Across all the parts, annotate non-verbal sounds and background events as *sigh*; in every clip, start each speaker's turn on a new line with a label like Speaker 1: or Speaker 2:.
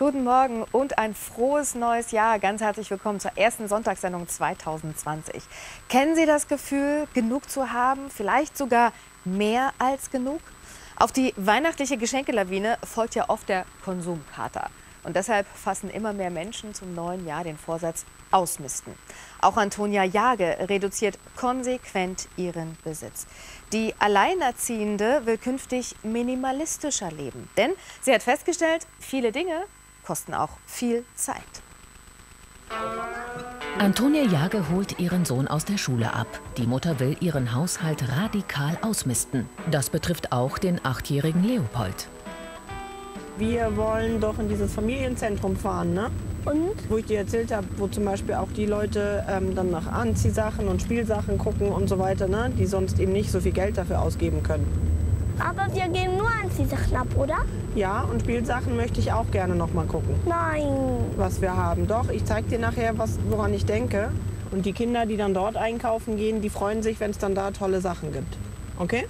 Speaker 1: Guten Morgen und ein frohes neues Jahr. Ganz herzlich willkommen zur ersten Sonntagssendung 2020. Kennen Sie das Gefühl, genug zu haben? Vielleicht sogar mehr als genug? Auf die weihnachtliche Geschenkelawine folgt ja oft der Konsumkater. Und deshalb fassen immer mehr Menschen zum neuen Jahr den Vorsatz ausmisten. Auch Antonia Jage reduziert konsequent ihren Besitz. Die Alleinerziehende will künftig minimalistischer leben. Denn sie hat festgestellt, viele Dinge kosten auch viel Zeit.
Speaker 2: Antonia Jage holt ihren Sohn aus der Schule ab. Die Mutter will ihren Haushalt radikal ausmisten. Das betrifft auch den achtjährigen Leopold.
Speaker 3: Wir wollen doch in dieses Familienzentrum fahren, ne?
Speaker 4: Und?
Speaker 3: Wo ich dir erzählt habe, wo zum Beispiel auch die Leute ähm, dann nach Anziehsachen und Spielsachen gucken und so weiter, ne? Die sonst eben nicht so viel Geld dafür ausgeben können.
Speaker 4: Aber wir gehen nur Anziehsachen ab, oder?
Speaker 3: Ja, und Spielsachen möchte ich auch gerne noch mal gucken,
Speaker 4: Nein.
Speaker 3: was wir haben. Doch, ich zeig dir nachher, was, woran ich denke. Und die Kinder, die dann dort einkaufen gehen, die freuen sich, wenn es dann da tolle Sachen gibt. Okay?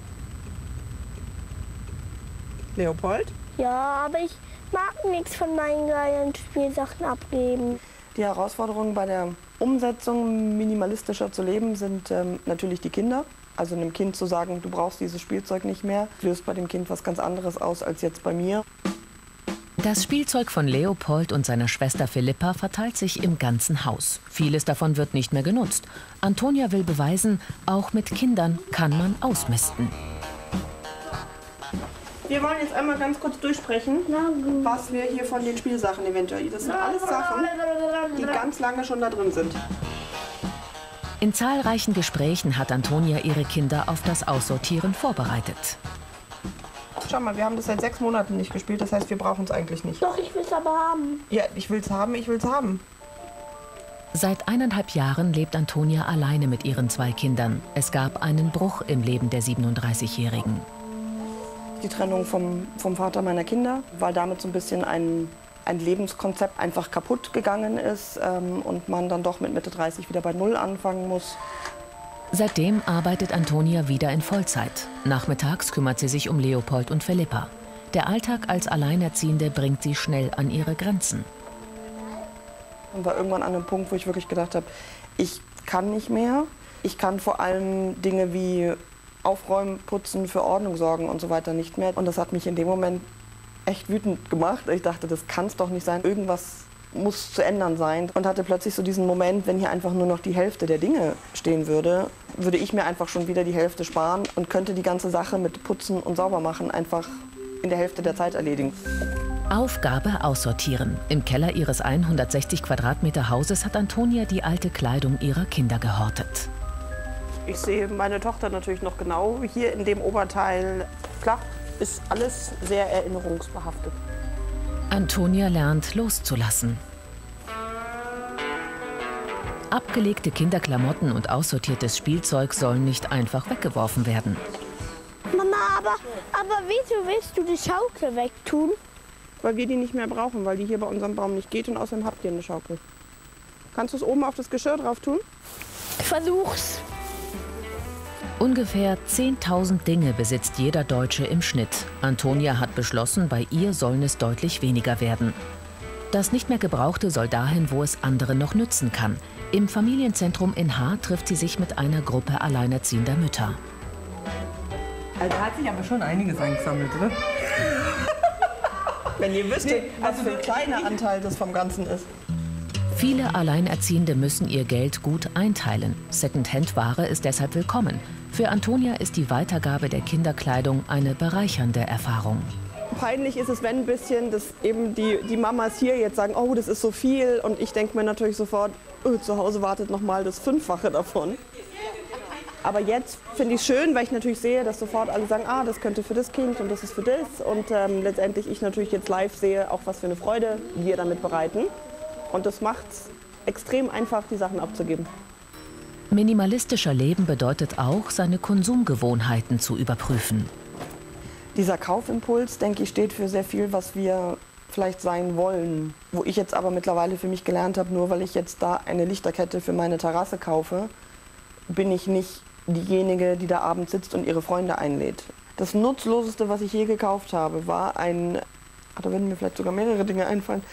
Speaker 3: Leopold?
Speaker 4: Ja, aber ich mag nichts von meinen geilen Spielsachen abgeben.
Speaker 5: Die Herausforderungen bei der Umsetzung minimalistischer zu leben sind ähm, natürlich die Kinder. Also einem Kind zu sagen, du brauchst dieses Spielzeug nicht mehr, löst bei dem Kind was ganz anderes aus als jetzt bei mir.
Speaker 2: Das Spielzeug von Leopold und seiner Schwester Philippa verteilt sich im ganzen Haus. Vieles davon wird nicht mehr genutzt. Antonia will beweisen, auch mit Kindern kann man ausmisten.
Speaker 3: Wir wollen jetzt einmal ganz kurz durchsprechen, was wir hier von den Spielsachen eventuell. Das sind alles Sachen, die ganz lange schon da drin sind.
Speaker 2: In zahlreichen Gesprächen hat Antonia ihre Kinder auf das Aussortieren vorbereitet.
Speaker 5: Schau mal, wir haben das seit sechs Monaten nicht gespielt, das heißt, wir brauchen es eigentlich nicht.
Speaker 4: Doch, ich will es aber haben.
Speaker 5: Ja, ich will's haben, ich will's haben.
Speaker 2: Seit eineinhalb Jahren lebt Antonia alleine mit ihren zwei Kindern. Es gab einen Bruch im Leben der 37-Jährigen.
Speaker 5: Die Trennung vom, vom Vater meiner Kinder, weil damit so ein bisschen ein, ein Lebenskonzept einfach kaputt gegangen ist ähm, und man dann doch mit Mitte 30 wieder bei Null anfangen muss.
Speaker 2: Seitdem arbeitet Antonia wieder in Vollzeit. Nachmittags kümmert sie sich um Leopold und Philippa. Der Alltag als Alleinerziehende bringt sie schnell an ihre Grenzen.
Speaker 5: Und war irgendwann an einem Punkt, wo ich wirklich gedacht habe, ich kann nicht mehr. Ich kann vor allem Dinge wie Aufräumen, Putzen, für Ordnung sorgen und so weiter nicht mehr. Und das hat mich in dem Moment echt wütend gemacht. Ich dachte, das kann es doch nicht sein. Irgendwas muss zu ändern sein. Und hatte plötzlich so diesen Moment, wenn hier einfach nur noch die Hälfte der Dinge stehen würde, würde ich mir einfach schon wieder die Hälfte sparen und könnte die ganze Sache mit Putzen und Saubermachen einfach in der Hälfte der Zeit erledigen.
Speaker 2: Aufgabe aussortieren. Im Keller ihres 160 Quadratmeter Hauses hat Antonia die alte Kleidung ihrer Kinder gehortet.
Speaker 3: Ich sehe meine Tochter natürlich noch genau hier in dem Oberteil. Klar, ist alles sehr erinnerungsbehaftet.
Speaker 2: Antonia lernt loszulassen. Abgelegte Kinderklamotten und aussortiertes Spielzeug sollen nicht einfach weggeworfen werden.
Speaker 4: Mama, aber, aber wieso willst du die Schaukel wegtun?
Speaker 3: Weil wir die nicht mehr brauchen, weil die hier bei unserem Baum nicht geht und außerdem habt ihr eine Schaukel. Kannst du es oben auf das Geschirr drauf tun?
Speaker 4: Ich versuch's.
Speaker 2: Ungefähr 10.000 Dinge besitzt jeder Deutsche im Schnitt. Antonia hat beschlossen, bei ihr sollen es deutlich weniger werden. Das nicht mehr Gebrauchte soll dahin, wo es anderen noch nützen kann. Im Familienzentrum in Haar trifft sie sich mit einer Gruppe alleinerziehender Mütter.
Speaker 6: Also hat sich aber schon einiges angesammelt, oder?
Speaker 5: Wenn ihr wüsstet, was für ein kleiner Anteil das vom Ganzen ist.
Speaker 2: Viele Alleinerziehende müssen ihr Geld gut einteilen. Secondhand-Ware ist deshalb willkommen. Für Antonia ist die Weitergabe der Kinderkleidung eine bereichernde Erfahrung.
Speaker 3: Peinlich ist es, wenn ein bisschen, dass eben die, die Mamas hier jetzt sagen, oh, das ist so viel. Und ich denke mir natürlich sofort, oh, zu Hause wartet noch mal das Fünffache davon. Aber jetzt finde ich es schön, weil ich natürlich sehe, dass sofort alle sagen, ah, das könnte für das Kind und das ist für das. Und ähm, letztendlich ich natürlich jetzt live sehe, auch was für eine Freude wir damit bereiten. Und das macht es extrem einfach, die Sachen abzugeben.
Speaker 2: Minimalistischer Leben bedeutet auch, seine Konsumgewohnheiten zu überprüfen.
Speaker 5: Dieser Kaufimpuls, denke ich, steht für sehr viel, was wir vielleicht sein wollen. Wo ich jetzt aber mittlerweile für mich gelernt habe, nur weil ich jetzt da eine Lichterkette für meine Terrasse kaufe, bin ich nicht diejenige, die da abends sitzt und ihre Freunde einlädt. Das Nutzloseste, was ich je gekauft habe, war ein da würden mir vielleicht sogar mehrere Dinge einfallen.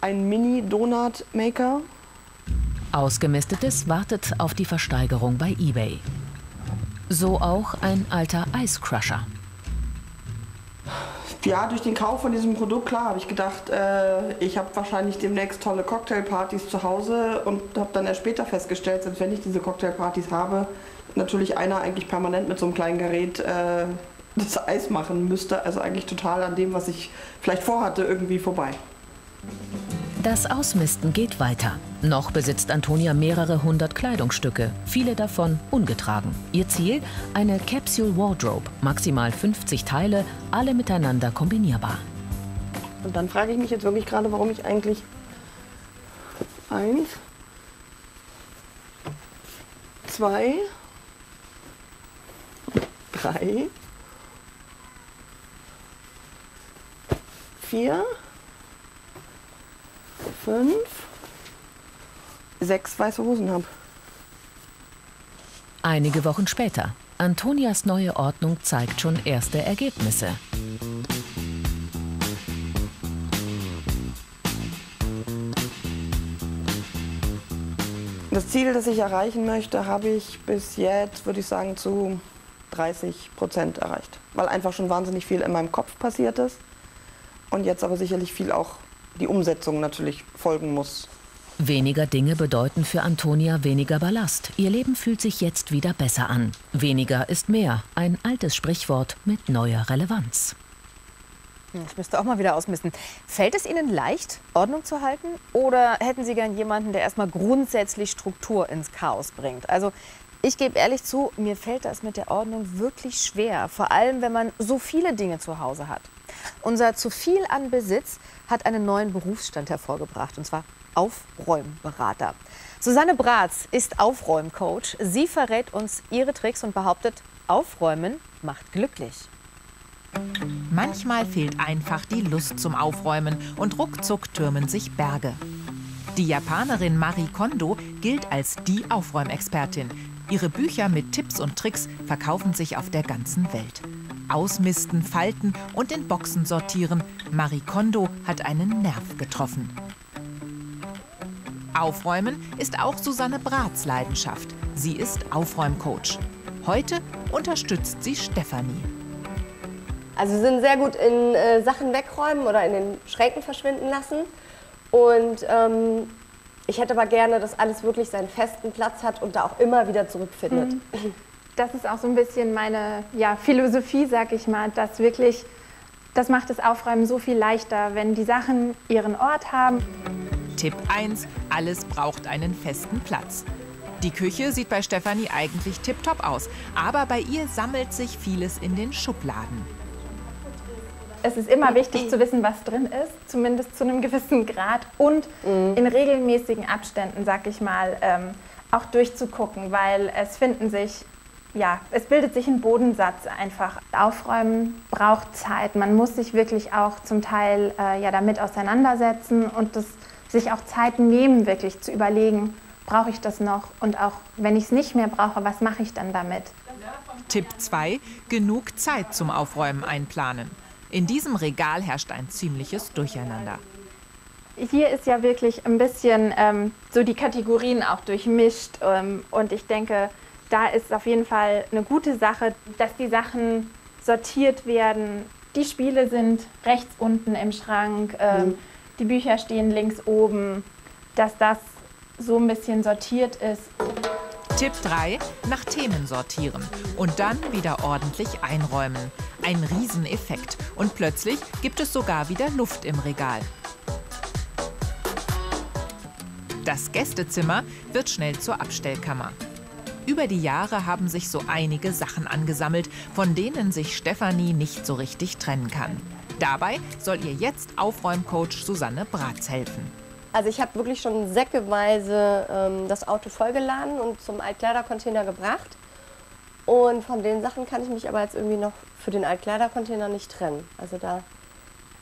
Speaker 5: Ein Mini-Donut-Maker.
Speaker 2: Ausgemistetes wartet auf die Versteigerung bei eBay. So auch ein alter Eiscrusher.
Speaker 5: Ja, durch den Kauf von diesem Produkt, klar, habe ich gedacht, äh, ich habe wahrscheinlich demnächst tolle Cocktailpartys zu Hause und habe dann erst später festgestellt, selbst wenn ich diese Cocktailpartys habe, natürlich einer eigentlich permanent mit so einem kleinen Gerät äh, das Eis machen müsste. Also eigentlich total an dem, was ich vielleicht vorhatte, irgendwie vorbei.
Speaker 2: Das Ausmisten geht weiter. Noch besitzt Antonia mehrere hundert Kleidungsstücke, viele davon ungetragen. Ihr Ziel? Eine Capsule Wardrobe, maximal 50 Teile, alle miteinander kombinierbar.
Speaker 5: Und dann frage ich mich jetzt wirklich gerade, warum ich eigentlich eins, zwei, drei, vier, fünf, sechs weiße Hosen habe.
Speaker 2: Einige Wochen später. Antonias neue Ordnung zeigt schon erste Ergebnisse.
Speaker 5: Das Ziel, das ich erreichen möchte, habe ich bis jetzt, würde ich sagen, zu 30 Prozent erreicht. Weil einfach schon wahnsinnig viel in meinem Kopf passiert ist. Und jetzt aber sicherlich viel auch die Umsetzung natürlich folgen muss.
Speaker 2: Weniger Dinge bedeuten für Antonia weniger Ballast. Ihr Leben fühlt sich jetzt wieder besser an. Weniger ist mehr. Ein altes Sprichwort mit neuer Relevanz.
Speaker 1: Ich müsste auch mal wieder ausmisten. Fällt es Ihnen leicht, Ordnung zu halten? Oder hätten Sie gern jemanden, der erstmal grundsätzlich Struktur ins Chaos bringt? Also ich gebe ehrlich zu, mir fällt das mit der Ordnung wirklich schwer. Vor allem, wenn man so viele Dinge zu Hause hat. Unser zu viel an Besitz hat einen neuen Berufsstand hervorgebracht, und zwar Aufräumberater. Susanne Bratz ist Aufräumcoach. Sie verrät uns ihre Tricks und behauptet, Aufräumen macht glücklich.
Speaker 7: Manchmal fehlt einfach die Lust zum Aufräumen und ruckzuck türmen sich Berge. Die Japanerin Marie Kondo gilt als die Aufräumexpertin. Ihre Bücher mit Tipps und Tricks verkaufen sich auf der ganzen Welt. Ausmisten, falten und in Boxen sortieren. Marie Kondo hat einen Nerv getroffen. Aufräumen ist auch Susanne Bratz Leidenschaft. Sie ist Aufräumcoach. Heute unterstützt sie Stefanie.
Speaker 8: Also sie sind sehr gut in äh, Sachen wegräumen oder in den Schränken verschwinden lassen. Und ähm, ich hätte aber gerne, dass alles wirklich seinen festen Platz hat und da auch immer wieder zurückfindet.
Speaker 9: Mhm. *laughs* Das ist auch so ein bisschen meine ja, Philosophie, sag ich mal, dass wirklich, das macht das Aufräumen so viel leichter, wenn die Sachen ihren Ort haben.
Speaker 7: Tipp 1, alles braucht einen festen Platz. Die Küche sieht bei Stefanie eigentlich tipptopp aus, aber bei ihr sammelt sich vieles in den Schubladen.
Speaker 9: Es ist immer wichtig zu wissen, was drin ist, zumindest zu einem gewissen Grad und mhm. in regelmäßigen Abständen, sag ich mal, ähm, auch durchzugucken, weil es finden sich ja, es bildet sich ein Bodensatz einfach. Aufräumen braucht Zeit. Man muss sich wirklich auch zum Teil äh, ja, damit auseinandersetzen und das, sich auch Zeit nehmen, wirklich zu überlegen, brauche ich das noch? Und auch wenn ich es nicht mehr brauche, was mache ich dann damit?
Speaker 7: Tipp 2. Genug Zeit zum Aufräumen einplanen. In diesem Regal herrscht ein ziemliches Durcheinander.
Speaker 9: Hier ist ja wirklich ein bisschen ähm, so die Kategorien auch durchmischt. Ähm, und ich denke, da ist auf jeden Fall eine gute Sache, dass die Sachen sortiert werden. Die Spiele sind rechts unten im Schrank, ähm, mhm. die Bücher stehen links oben, dass das so ein bisschen sortiert ist.
Speaker 7: Tipp 3, nach Themen sortieren und dann wieder ordentlich einräumen. Ein Rieseneffekt und plötzlich gibt es sogar wieder Luft im Regal. Das Gästezimmer wird schnell zur Abstellkammer. Über die Jahre haben sich so einige Sachen angesammelt, von denen sich Stefanie nicht so richtig trennen kann. Dabei soll ihr jetzt Aufräumcoach Susanne Bratz helfen.
Speaker 8: Also ich habe wirklich schon säckeweise ähm, das Auto vollgeladen und zum Altkleidercontainer gebracht. Und von den Sachen kann ich mich aber jetzt irgendwie noch für den Altkleidercontainer nicht trennen. Also da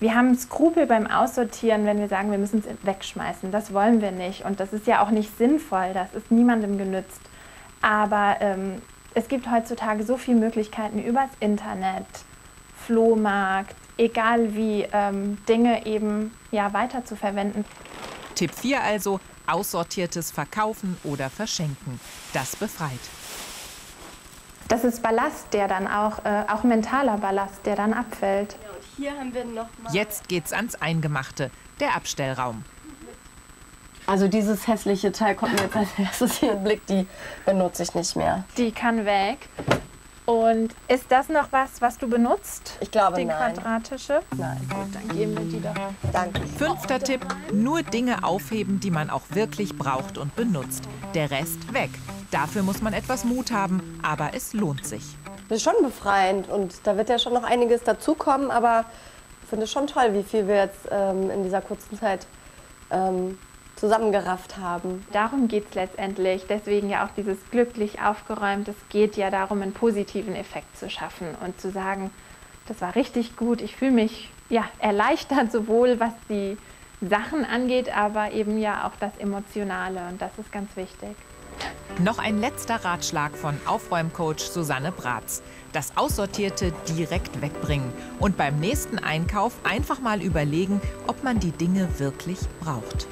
Speaker 9: wir haben Skrupel beim Aussortieren, wenn wir sagen, wir müssen es wegschmeißen. Das wollen wir nicht. Und das ist ja auch nicht sinnvoll. Das ist niemandem genützt. Aber ähm, es gibt heutzutage so viele Möglichkeiten übers Internet, Flohmarkt, egal wie, ähm, Dinge eben ja, weiter zu verwenden.
Speaker 7: Tipp 4 also, aussortiertes Verkaufen oder Verschenken. Das befreit.
Speaker 9: Das ist Ballast, der dann auch, äh, auch mentaler Ballast, der dann abfällt.
Speaker 8: Ja, und hier haben wir noch mal
Speaker 7: Jetzt geht's ans Eingemachte, der Abstellraum.
Speaker 8: Also dieses hässliche Teil kommt mir jetzt als erstes hier in den Blick, die benutze ich nicht mehr.
Speaker 9: Die kann weg. Und ist das noch was, was du benutzt?
Speaker 8: Ich glaube,
Speaker 9: Die
Speaker 8: nein.
Speaker 9: quadratische?
Speaker 8: Nein.
Speaker 9: Gut, dann geben wir die doch.
Speaker 8: Danke.
Speaker 7: Fünfter Tipp, nur Dinge aufheben, die man auch wirklich braucht und benutzt. Der Rest weg. Dafür muss man etwas Mut haben, aber es lohnt sich.
Speaker 8: Das ist schon befreiend und da wird ja schon noch einiges dazukommen, aber ich finde es schon toll, wie viel wir jetzt ähm, in dieser kurzen Zeit ähm, zusammengerafft haben.
Speaker 9: Darum geht es letztendlich. Deswegen ja auch dieses glücklich aufgeräumt. Es geht ja darum, einen positiven Effekt zu schaffen und zu sagen, das war richtig gut. Ich fühle mich ja, erleichtert, sowohl was die Sachen angeht, aber eben ja auch das Emotionale. Und das ist ganz wichtig.
Speaker 7: Noch ein letzter Ratschlag von Aufräumcoach Susanne Bratz. Das Aussortierte direkt wegbringen und beim nächsten Einkauf einfach mal überlegen, ob man die Dinge wirklich braucht.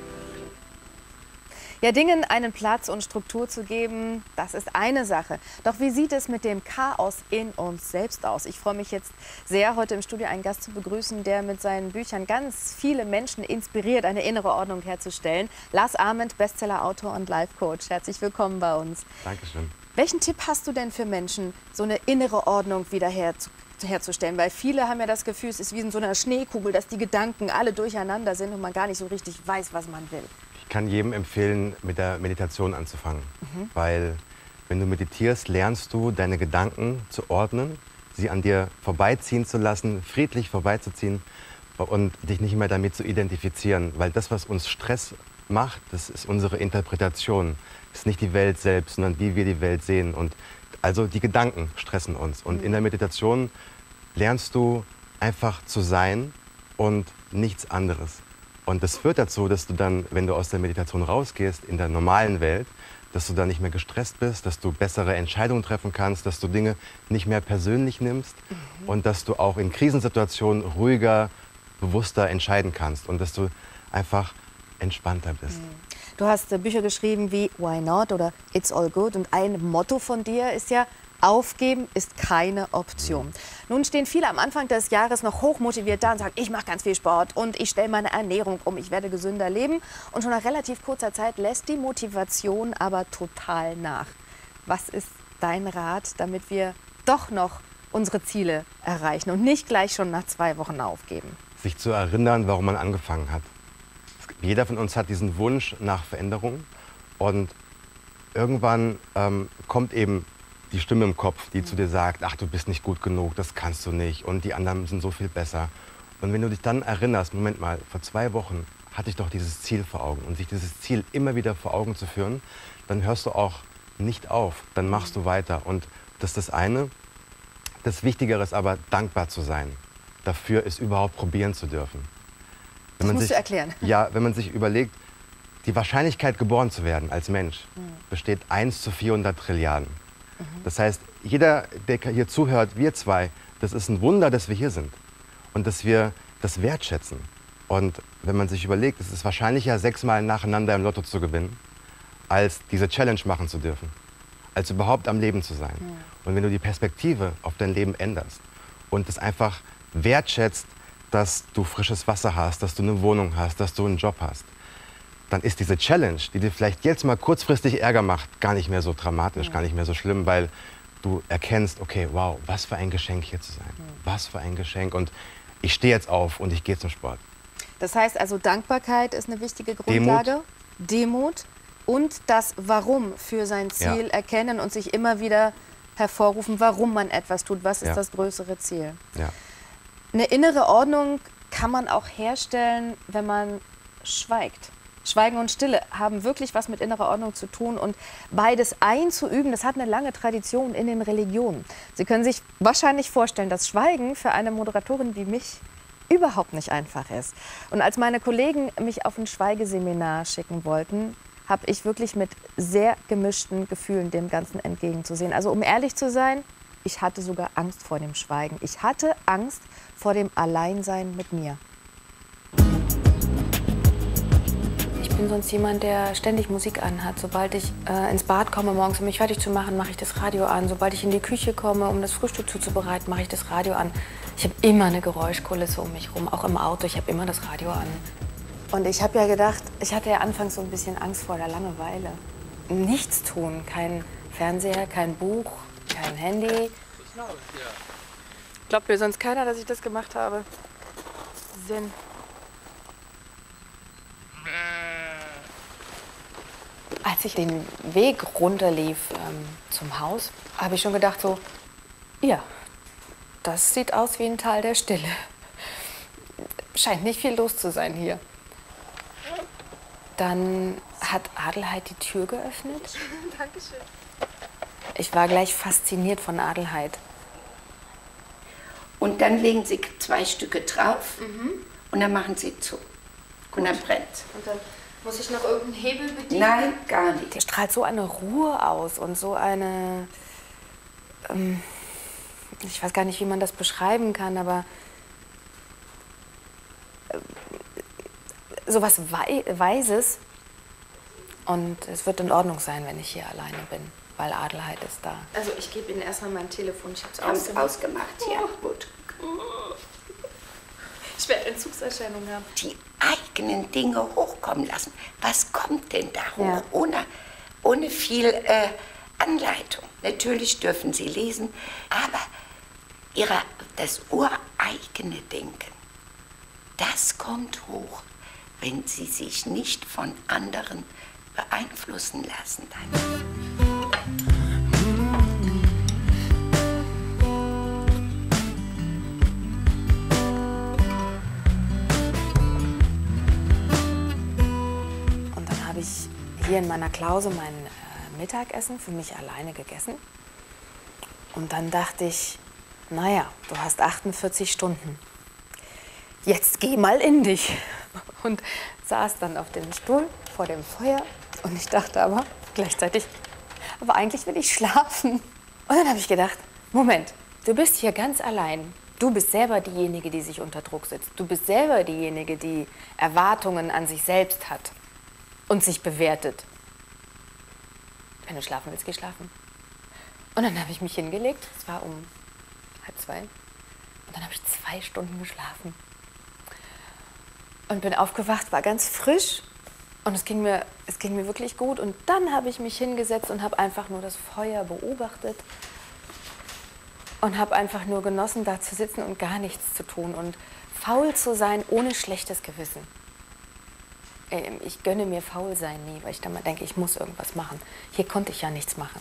Speaker 1: Ja, Dingen einen Platz und Struktur zu geben, das ist eine Sache. Doch wie sieht es mit dem Chaos in uns selbst aus? Ich freue mich jetzt sehr, heute im Studio einen Gast zu begrüßen, der mit seinen Büchern ganz viele Menschen inspiriert, eine innere Ordnung herzustellen. Lars Ament, Bestseller-Autor und Life-Coach. Herzlich willkommen bei uns.
Speaker 10: Dankeschön.
Speaker 1: Welchen Tipp hast du denn für Menschen, so eine innere Ordnung wieder herzu herzustellen? Weil viele haben ja das Gefühl, es ist wie in so einer Schneekugel, dass die Gedanken alle durcheinander sind und man gar nicht so richtig weiß, was man will.
Speaker 10: Ich kann jedem empfehlen, mit der Meditation anzufangen. Weil wenn du meditierst, lernst du deine Gedanken zu ordnen, sie an dir vorbeiziehen zu lassen, friedlich vorbeizuziehen und dich nicht mehr damit zu identifizieren. Weil das, was uns Stress macht, das ist unsere Interpretation. Das ist nicht die Welt selbst, sondern wie wir die Welt sehen. Und also die Gedanken stressen uns. Und in der Meditation lernst du einfach zu sein und nichts anderes. Und das führt dazu, dass du dann, wenn du aus der Meditation rausgehst, in der normalen Welt, dass du dann nicht mehr gestresst bist, dass du bessere Entscheidungen treffen kannst, dass du Dinge nicht mehr persönlich nimmst und dass du auch in Krisensituationen ruhiger, bewusster entscheiden kannst und dass du einfach entspannter bist.
Speaker 1: Du hast äh, Bücher geschrieben wie Why Not oder It's All Good und ein Motto von dir ist ja, Aufgeben ist keine Option. Nun stehen viele am Anfang des Jahres noch hochmotiviert da und sagen, ich mache ganz viel Sport und ich stelle meine Ernährung um, ich werde gesünder leben. Und schon nach relativ kurzer Zeit lässt die Motivation aber total nach. Was ist dein Rat, damit wir doch noch unsere Ziele erreichen und nicht gleich schon nach zwei Wochen aufgeben?
Speaker 10: sich zu erinnern, warum man angefangen hat. Jeder von uns hat diesen Wunsch nach Veränderung und irgendwann ähm, kommt eben die Stimme im Kopf, die zu dir sagt, ach, du bist nicht gut genug, das kannst du nicht und die anderen sind so viel besser. Und wenn du dich dann erinnerst, Moment mal, vor zwei Wochen hatte ich doch dieses Ziel vor Augen und sich dieses Ziel immer wieder vor Augen zu führen, dann hörst du auch nicht auf, dann machst du weiter. Und das ist das eine. Das Wichtigere ist aber, dankbar zu sein dafür, es überhaupt probieren zu dürfen.
Speaker 1: Das
Speaker 10: Wenn man
Speaker 1: musst
Speaker 10: sich,
Speaker 1: du erklären. *laughs*
Speaker 10: Ja, wenn man sich überlegt, die Wahrscheinlichkeit, geboren zu werden als Mensch, besteht 1 zu 400 Trilliarden. Das heißt, jeder, der hier zuhört, wir zwei, das ist ein Wunder, dass wir hier sind und dass wir das wertschätzen. Und wenn man sich überlegt, es ist wahrscheinlicher, sechsmal nacheinander im Lotto zu gewinnen, als diese Challenge machen zu dürfen, als überhaupt am Leben zu sein. Und wenn du die Perspektive auf dein Leben änderst und es einfach wertschätzt, dass du frisches Wasser hast, dass du eine Wohnung hast, dass du einen Job hast, dann ist diese Challenge, die dir vielleicht jetzt mal kurzfristig Ärger macht, gar nicht mehr so dramatisch, gar nicht mehr so schlimm, weil du erkennst, okay, wow, was für ein Geschenk hier zu sein. Was für ein Geschenk. Und ich stehe jetzt auf und ich gehe zum Sport.
Speaker 1: Das heißt also, Dankbarkeit ist eine wichtige Grundlage, Demut, und das Warum für sein Ziel
Speaker 10: Ja.
Speaker 1: erkennen und sich immer wieder hervorrufen, warum man etwas tut. Was ist
Speaker 10: Ja.
Speaker 1: das größere Ziel?
Speaker 10: Ja.
Speaker 1: Eine innere Ordnung kann man auch herstellen, wenn man schweigt. Schweigen und Stille haben wirklich was mit innerer Ordnung zu tun und beides einzuüben, das hat eine lange Tradition in den Religionen. Sie können sich wahrscheinlich vorstellen, dass Schweigen für eine Moderatorin wie mich überhaupt nicht einfach ist. Und als meine Kollegen mich auf ein Schweigeseminar schicken wollten, habe ich wirklich mit sehr gemischten Gefühlen dem Ganzen entgegenzusehen. Also um ehrlich zu sein, ich hatte sogar Angst vor dem Schweigen. Ich hatte Angst vor dem Alleinsein mit mir. Bin sonst jemand, der ständig Musik anhat. Sobald ich äh, ins Bad komme morgens, um mich fertig zu machen, mache ich das Radio an. Sobald ich in die Küche komme, um das Frühstück zuzubereiten, mache ich das Radio an. Ich habe immer eine Geräuschkulisse um mich herum, auch im Auto. Ich habe immer das Radio an. Und ich habe ja gedacht, ich hatte ja anfangs so ein bisschen Angst vor der Langeweile. Nichts tun, kein Fernseher, kein Buch, kein Handy. Glaubt mir sonst keiner, dass ich das gemacht habe. Sinn. Als ich den Weg runterlief ähm, zum Haus, habe ich schon gedacht so, ja, das sieht aus wie ein Tal der Stille. Scheint nicht viel los zu sein hier. Dann hat Adelheid die Tür geöffnet. *laughs*
Speaker 11: Dankeschön.
Speaker 1: Ich war gleich fasziniert von Adelheid.
Speaker 11: Und dann legen Sie zwei Stücke drauf und dann machen Sie zu. Und dann brennt.
Speaker 1: Und dann muss ich noch irgendeinen Hebel bedienen?
Speaker 11: Nein, gar nicht.
Speaker 1: Der strahlt so eine Ruhe aus und so eine. Ähm, ich weiß gar nicht, wie man das beschreiben kann, aber. äh, so was Wei Weises. Und es wird in Ordnung sein, wenn ich hier alleine bin, weil Adelheid ist da. Also, ich gebe Ihnen erstmal mein Telefon. Ich habe es
Speaker 11: Sie ausgemacht, ja, gut.
Speaker 1: Ich werde Entzugserscheinungen haben.
Speaker 11: Die eigenen Dinge hochkommen lassen. Was kommt denn da hoch?
Speaker 1: Ja.
Speaker 11: Ohne, ohne viel äh, Anleitung. Natürlich dürfen Sie lesen, aber ihre, das ureigene Denken, das kommt hoch, wenn Sie sich nicht von anderen beeinflussen lassen. Dann.
Speaker 1: In meiner Klause mein äh, Mittagessen für mich alleine gegessen. Und dann dachte ich, naja, du hast 48 Stunden. Jetzt geh mal in dich. *laughs* Und saß dann auf dem Stuhl vor dem Feuer. Und ich dachte aber gleichzeitig, aber eigentlich will ich schlafen. Und dann habe ich gedacht, Moment, du bist hier ganz allein. Du bist selber diejenige, die sich unter Druck setzt. Du bist selber diejenige, die Erwartungen an sich selbst hat und sich bewertet. Wenn du schlafen willst, geh schlafen. Und dann habe ich mich hingelegt. Es war um halb zwei. Und dann habe ich zwei Stunden geschlafen. Und bin aufgewacht, war ganz frisch. Und es ging mir, es ging mir wirklich gut. Und dann habe ich mich hingesetzt und habe einfach nur das Feuer beobachtet. Und habe einfach nur genossen, da zu sitzen und gar nichts zu tun. Und faul zu sein ohne schlechtes Gewissen. Ähm, Ich gönne mir faul sein nie, weil ich dann mal denke, ich muss irgendwas machen. Hier konnte ich ja nichts machen.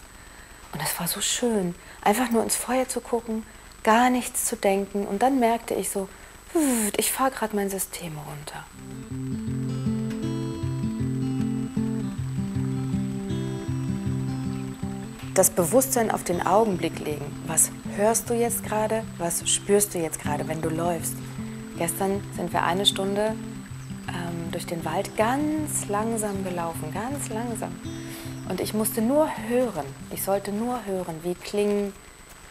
Speaker 1: Und das war so schön, einfach nur ins Feuer zu gucken, gar nichts zu denken. Und dann merkte ich so, ich fahre gerade mein System runter. Das Bewusstsein auf den Augenblick legen. Was hörst du jetzt gerade? Was spürst du jetzt gerade, wenn du läufst? Gestern sind wir eine Stunde ähm, durch den Wald ganz langsam gelaufen, ganz langsam. Und ich musste nur hören, ich sollte nur hören, wie, klingen,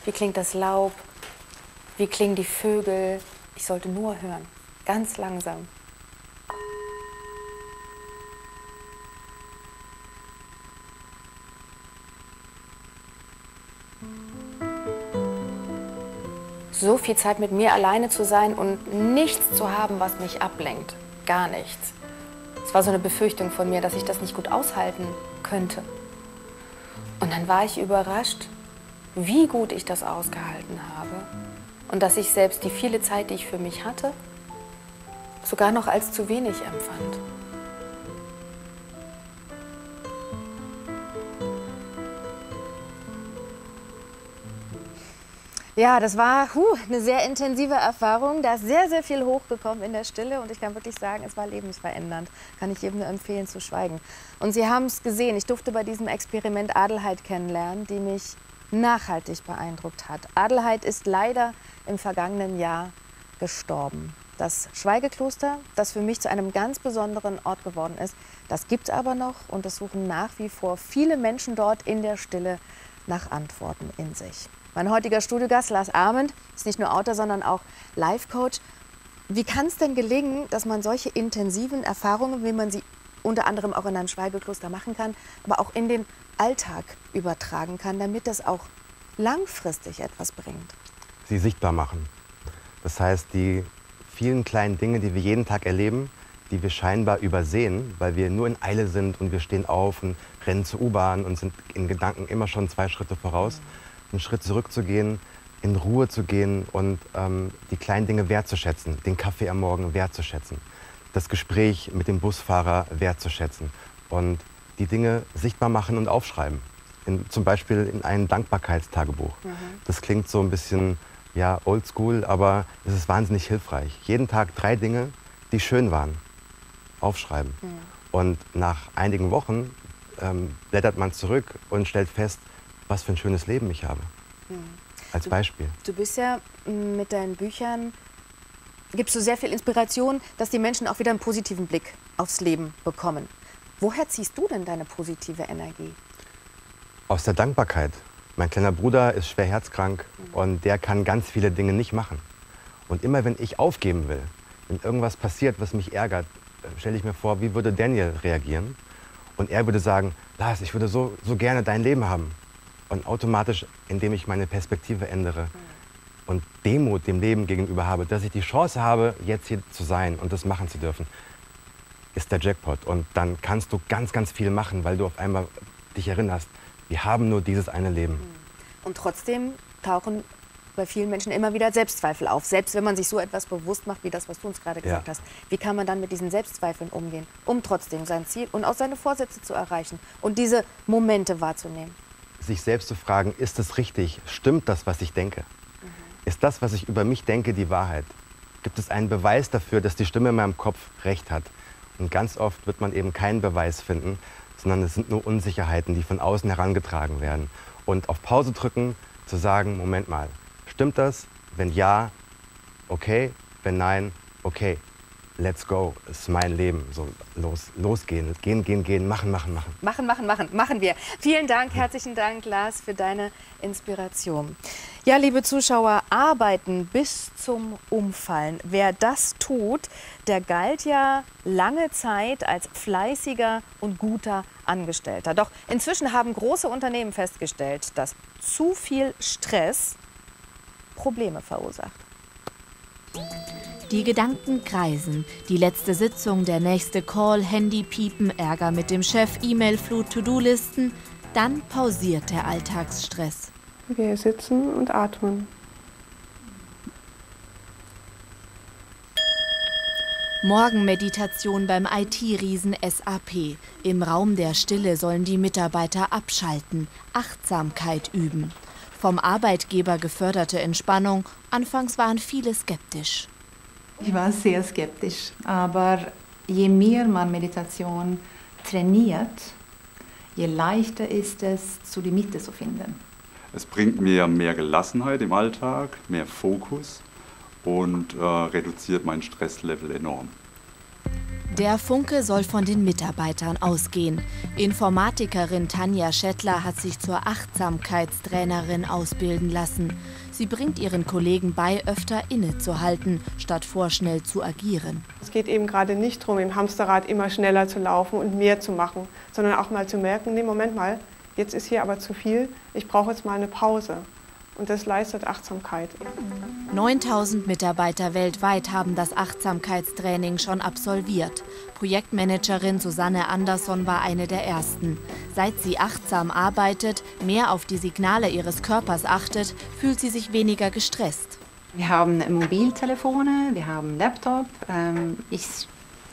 Speaker 1: wie klingt das Laub, wie klingen die Vögel. Ich sollte nur hören, ganz langsam. So viel Zeit mit mir alleine zu sein und nichts zu haben, was mich ablenkt. Gar nichts. Es war so eine Befürchtung von mir, dass ich das nicht gut aushalten könnte. Und dann war ich überrascht, wie gut ich das ausgehalten habe. Und dass ich selbst die viele Zeit, die ich für mich hatte, sogar noch als zu wenig empfand. Ja, das war huh, eine sehr intensive Erfahrung. Da ist sehr, sehr viel hochgekommen in der Stille und ich kann wirklich sagen, es war lebensverändernd. Kann ich jedem nur empfehlen zu schweigen. Und Sie haben es gesehen, ich durfte bei diesem Experiment Adelheid kennenlernen, die mich nachhaltig beeindruckt hat. Adelheid ist leider im vergangenen Jahr gestorben. Das Schweigekloster, das für mich zu einem ganz besonderen Ort geworden ist, das gibt es aber noch und es suchen nach wie vor viele Menschen dort in der Stille nach Antworten in sich. Mein heutiger Studiogast, Lars Arment, ist nicht nur Autor, sondern auch Life-Coach. Wie kann es denn gelingen, dass man solche intensiven Erfahrungen, wie man sie unter anderem auch in einem Schweigekloster machen kann, aber auch in den Alltag übertragen kann, damit das auch langfristig etwas bringt?
Speaker 10: Sie sichtbar machen. Das heißt, die vielen kleinen Dinge, die wir jeden Tag erleben, die wir scheinbar übersehen, weil wir nur in Eile sind und wir stehen auf und rennen zur U-Bahn und sind in Gedanken immer schon zwei Schritte voraus, einen Schritt zurückzugehen, in Ruhe zu gehen und ähm, die kleinen Dinge wertzuschätzen, den Kaffee am Morgen wertzuschätzen, das Gespräch mit dem Busfahrer wertzuschätzen und die Dinge sichtbar machen und aufschreiben. In, zum Beispiel in ein Dankbarkeitstagebuch. Mhm. Das klingt so ein bisschen ja, oldschool, aber es ist wahnsinnig hilfreich. Jeden Tag drei Dinge, die schön waren, aufschreiben. Mhm. Und nach einigen Wochen ähm, blättert man zurück und stellt fest, was für ein schönes Leben ich habe. Mhm. Als
Speaker 1: du,
Speaker 10: Beispiel.
Speaker 1: Du bist ja mit deinen Büchern, gibst du sehr viel Inspiration, dass die Menschen auch wieder einen positiven Blick aufs Leben bekommen. Woher ziehst du denn deine positive Energie?
Speaker 10: Aus der Dankbarkeit. Mein kleiner Bruder ist schwer herzkrank mhm. und der kann ganz viele Dinge nicht machen. Und immer wenn ich aufgeben will, wenn irgendwas passiert, was mich ärgert, äh, stelle ich mir vor, wie würde Daniel reagieren? Und er würde sagen, Lars, ich würde so, so gerne dein Leben haben. Und automatisch, indem ich meine Perspektive ändere und Demut dem Leben gegenüber habe, dass ich die Chance habe, jetzt hier zu sein und das machen zu dürfen, ist der Jackpot. Und dann kannst du ganz, ganz viel machen, weil du auf einmal dich erinnerst, wir haben nur dieses eine Leben. Mhm.
Speaker 1: Und trotzdem tauchen bei vielen Menschen immer wieder Selbstzweifel auf, selbst wenn man sich so etwas bewusst macht, wie das, was du uns gerade gesagt ja. hast. Wie kann man dann mit diesen Selbstzweifeln umgehen, um trotzdem sein Ziel und auch seine Vorsätze zu erreichen und diese Momente wahrzunehmen?
Speaker 10: Sich selbst zu fragen, ist es richtig? Stimmt das, was ich denke? Mhm. Ist das, was ich über mich denke, die Wahrheit? Gibt es einen Beweis dafür, dass die Stimme in meinem Kopf recht hat? Und ganz oft wird man eben keinen Beweis finden, sondern es sind nur Unsicherheiten, die von außen herangetragen werden. Und auf Pause drücken, zu sagen, Moment mal, Stimmt das? Wenn ja, okay. Wenn nein, okay. Let's go. Ist mein Leben. So los, losgehen, gehen, gehen, gehen, machen, machen, machen.
Speaker 1: Machen, machen, machen, machen wir. Vielen Dank, herzlichen Dank, Lars, für deine Inspiration. Ja, liebe Zuschauer, arbeiten bis zum Umfallen. Wer das tut, der galt ja lange Zeit als fleißiger und guter Angestellter. Doch inzwischen haben große Unternehmen festgestellt, dass zu viel Stress Probleme verursacht.
Speaker 12: Die Gedanken kreisen. Die letzte Sitzung, der nächste Call, Handy piepen, Ärger mit dem Chef, E-Mail-Flut, To-Do-Listen. Dann pausiert der Alltagsstress.
Speaker 13: Wir sitzen und atmen.
Speaker 12: Morgenmeditation beim IT-Riesen SAP. Im Raum der Stille sollen die Mitarbeiter abschalten, Achtsamkeit üben. Vom Arbeitgeber geförderte Entspannung. Anfangs waren viele skeptisch.
Speaker 14: Ich war sehr skeptisch, aber je mehr man Meditation trainiert, je leichter ist es, zu die Mitte zu finden.
Speaker 15: Es bringt mir mehr Gelassenheit im Alltag, mehr Fokus und äh, reduziert mein Stresslevel enorm.
Speaker 12: Der Funke soll von den Mitarbeitern ausgehen. Informatikerin Tanja Schettler hat sich zur Achtsamkeitstrainerin ausbilden lassen. Sie bringt ihren Kollegen bei, öfter innezuhalten, statt vorschnell zu agieren.
Speaker 13: Es geht eben gerade nicht darum, im Hamsterrad immer schneller zu laufen und mehr zu machen, sondern auch mal zu merken, nee, Moment mal, jetzt ist hier aber zu viel, ich brauche jetzt mal eine Pause. Und das leistet Achtsamkeit.
Speaker 12: 9000 Mitarbeiter weltweit haben das Achtsamkeitstraining schon absolviert. Projektmanagerin Susanne Andersson war eine der ersten. Seit sie achtsam arbeitet, mehr auf die Signale ihres Körpers achtet, fühlt sie sich weniger gestresst.
Speaker 14: Wir haben Mobiltelefone, wir haben Laptop. Ähm, ich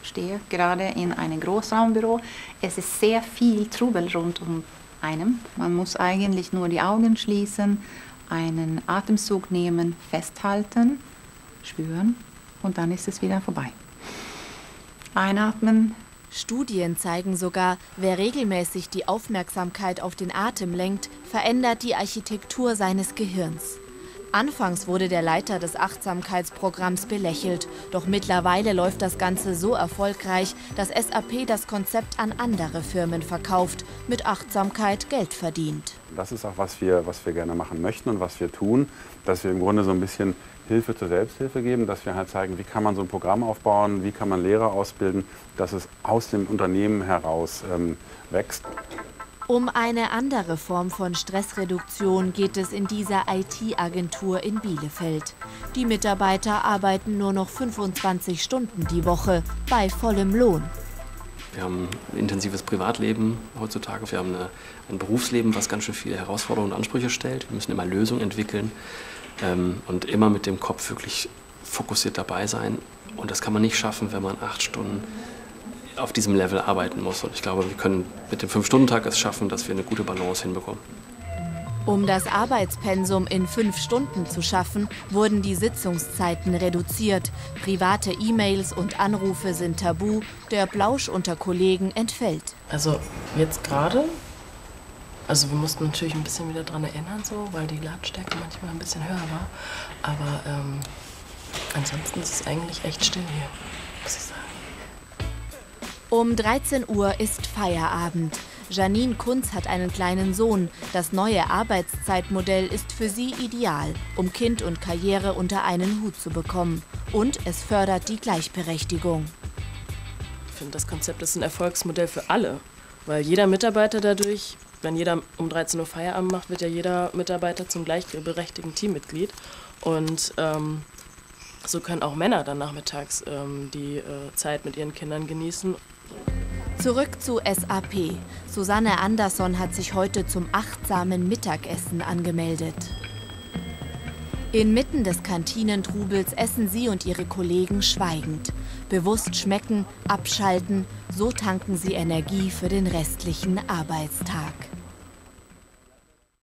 Speaker 14: stehe gerade in einem Großraumbüro. Es ist sehr viel Trubel rund um einem. Man muss eigentlich nur die Augen schließen einen Atemzug nehmen, festhalten, spüren und dann ist es wieder vorbei. Einatmen.
Speaker 12: Studien zeigen sogar, wer regelmäßig die Aufmerksamkeit auf den Atem lenkt, verändert die Architektur seines Gehirns. Anfangs wurde der Leiter des Achtsamkeitsprogramms belächelt. Doch mittlerweile läuft das Ganze so erfolgreich, dass SAP das Konzept an andere Firmen verkauft, mit Achtsamkeit Geld verdient.
Speaker 16: Das ist auch, was wir, was wir gerne machen möchten und was wir tun, dass wir im Grunde so ein bisschen Hilfe zur Selbsthilfe geben, dass wir halt zeigen, wie kann man so ein Programm aufbauen, wie kann man Lehrer ausbilden, dass es aus dem Unternehmen heraus ähm, wächst.
Speaker 12: Um eine andere Form von Stressreduktion geht es in dieser IT-Agentur in Bielefeld. Die Mitarbeiter arbeiten nur noch 25 Stunden die Woche bei vollem Lohn.
Speaker 17: Wir haben ein intensives Privatleben heutzutage. Wir haben eine, ein Berufsleben, was ganz schön viele Herausforderungen und Ansprüche stellt. Wir müssen immer Lösungen entwickeln ähm, und immer mit dem Kopf wirklich fokussiert dabei sein. Und das kann man nicht schaffen, wenn man acht Stunden auf diesem Level arbeiten muss. Und ich glaube, wir können mit dem Fünf-Stunden-Tag es schaffen, dass wir eine gute Balance hinbekommen.
Speaker 12: Um das Arbeitspensum in fünf Stunden zu schaffen, wurden die Sitzungszeiten reduziert. Private E-Mails und Anrufe sind tabu. Der Plausch unter Kollegen entfällt.
Speaker 18: Also jetzt gerade, also wir mussten natürlich ein bisschen wieder daran erinnern, so, weil die Lautstärke manchmal ein bisschen höher war. Aber ähm, ansonsten ist es eigentlich echt still hier, muss ich sagen.
Speaker 12: Um 13 Uhr ist Feierabend. Janine Kunz hat einen kleinen Sohn. Das neue Arbeitszeitmodell ist für sie ideal, um Kind und Karriere unter einen Hut zu bekommen. Und es fördert die Gleichberechtigung.
Speaker 18: Ich finde, das Konzept ist ein Erfolgsmodell für alle, weil jeder Mitarbeiter dadurch, wenn jeder um 13 Uhr Feierabend macht, wird ja jeder Mitarbeiter zum gleichberechtigten Teammitglied. Und ähm, so können auch Männer dann nachmittags ähm, die äh, Zeit mit ihren Kindern genießen.
Speaker 12: Zurück zu SAP. Susanne Andersson hat sich heute zum achtsamen Mittagessen angemeldet. Inmitten des Kantinentrubels essen sie und ihre Kollegen schweigend. Bewusst schmecken, abschalten, so tanken sie Energie für den restlichen Arbeitstag.